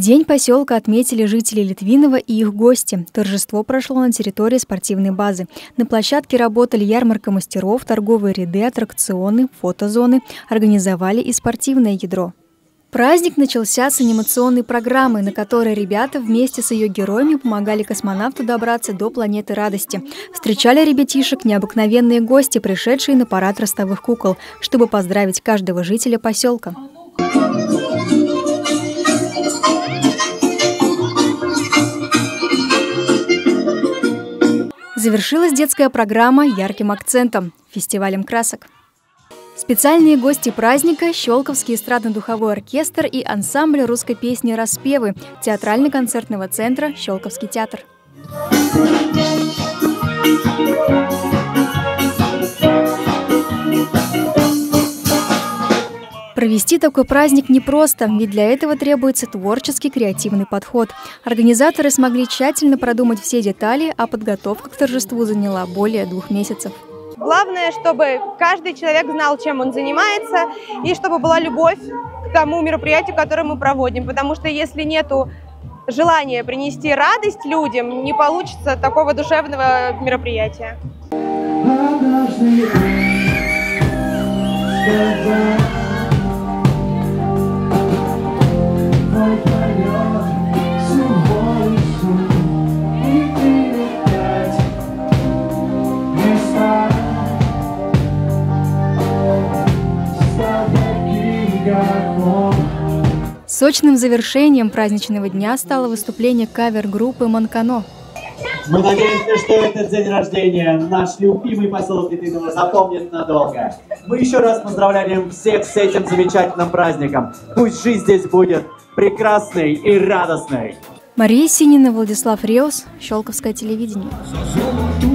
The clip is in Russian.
День поселка отметили жители Литвинова и их гости. Торжество прошло на территории спортивной базы. На площадке работали ярмарка мастеров, торговые ряды, аттракционы, фотозоны. Организовали и спортивное ядро. Праздник начался с анимационной программы, на которой ребята вместе с ее героями помогали космонавту добраться до планеты радости. Встречали ребятишек необыкновенные гости, пришедшие на парад ростовых кукол, чтобы поздравить каждого жителя поселка. Завершилась детская программа ярким акцентом – фестивалем красок. Специальные гости праздника – Щелковский эстрадно-духовой оркестр и ансамбль русской песни «Распевы» театрально-концертного центра «Щелковский театр». Провести такой праздник непросто, ведь для этого требуется творческий креативный подход. Организаторы смогли тщательно продумать все детали, а подготовка к торжеству заняла более двух месяцев. Главное, чтобы каждый человек знал, чем он занимается, и чтобы была любовь к тому мероприятию, которое мы проводим. Потому что если нету желания принести радость людям, не получится такого душевного мероприятия. Сочным завершением праздничного дня стало выступление кавер-группы «Манкано». Мы надеемся, что этот день рождения наш любимый поселок Литвинова запомнит надолго. Мы еще раз поздравляем всех с этим замечательным праздником. Пусть жизнь здесь будет прекрасной и радостной. Мария Синина, Владислав Реус, Щелковское телевидение. За